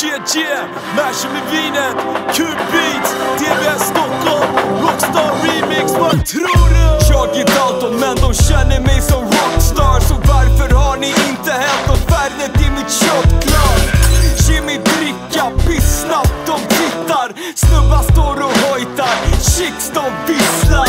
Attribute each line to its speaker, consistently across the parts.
Speaker 1: Yeah yeah, Masher med vinet, Q-beats, DBS Stockholm, Rockstar remix, vad tror du?
Speaker 2: Jag är Dalton men de känner mig som rockstar. Så varför har ni inte hällt nåt färdigt i mitt shotglas? Ge mig dricka, piss snabbt, de tittar. Snubbar står och hojtar, chicks de visslar.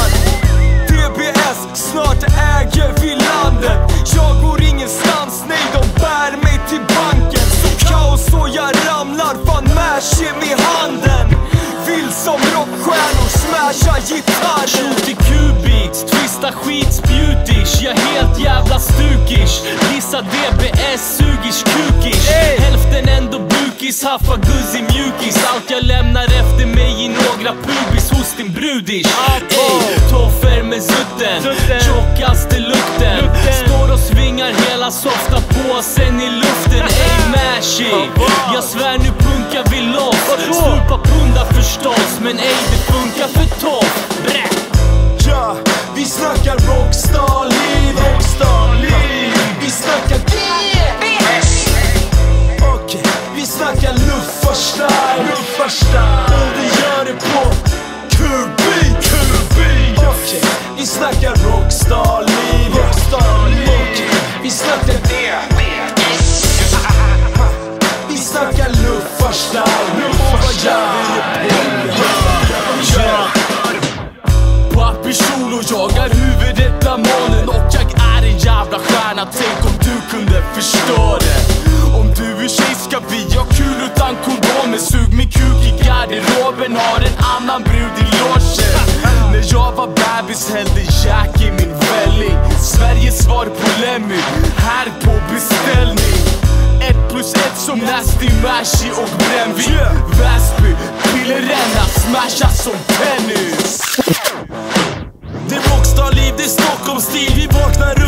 Speaker 2: DBS, snart äger vi landet. Jag går ingenstans, nej de bär mig till banken. Så kaos och jag ramlar, mash ge mig handen. Vill som rockstjärnor smasha gitarrer Shoot
Speaker 3: i Q-beats, twista skit spjutish. Jag helt jävla stukish. Gissa DBS, sugish, kukish. Hälften ändå bukis, haffa guzzi mjukis. Allt jag lämnar efter mig i några pubis hos din brudish. Ey, toffer med sutten, tjockaste lukten. Står och svingar hela softa påsen i luften Mashi, jag svär nu punkar vi loss. Stupa pundar förstås, men ey det funkar för toff.
Speaker 1: Ja, vi snackar rockstar-liv, rockstar-liv Vi snackar Okej, vi snackar luftfartsstyle, luftfartsstyle. Och vi gör det på Q-beat, Q-beat
Speaker 3: gärna Tänk om du kunde förstå det. Om du är tjej ska vi ha kul utan kondomer. Sug min kuk i garderoben,
Speaker 4: har
Speaker 3: en annan brud i logen. När
Speaker 4: jag var bebis hällde
Speaker 3: Jack
Speaker 4: i
Speaker 3: min välling. Sveriges
Speaker 4: svar
Speaker 3: på Lemmy, här på beställning.
Speaker 4: Ett
Speaker 3: plus ett
Speaker 4: som
Speaker 3: Nasty, Mashy och brännvin.
Speaker 4: Väsby,
Speaker 3: pilleränna
Speaker 4: smashas
Speaker 3: som tennis.
Speaker 1: Det är rockstar-liv, det är Stockholm-stil Vi vaknar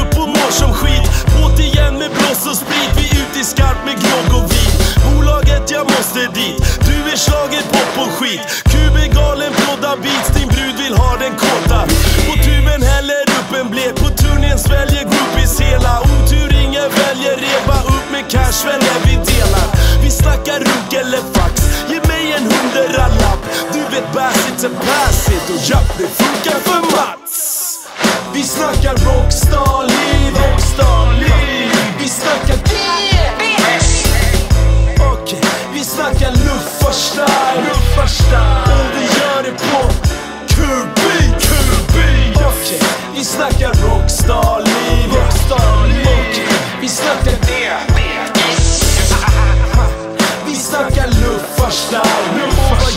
Speaker 1: jag måste dit. Du är slaget pop och skit. QB galen, brodda beats. Din brud vill ha den kåta. På tuben häller upp en blek. På turnén sväljer groupies hela. Otur, ingen väljer reba. Upp med cash, vänner vi delar. Vi snackar runk eller fax. Ge mig en hundralapp. Du vet bass it's a pass it. Och japp, det funkar för Mats. Vi snackar rockstar. snacka luffarstyle Och vi gör det på Kubi, Kubi Okej, okay. vi snackar rockstar-liv. Okej, okay. vi snackar det. Vi snackar luffarstyle Och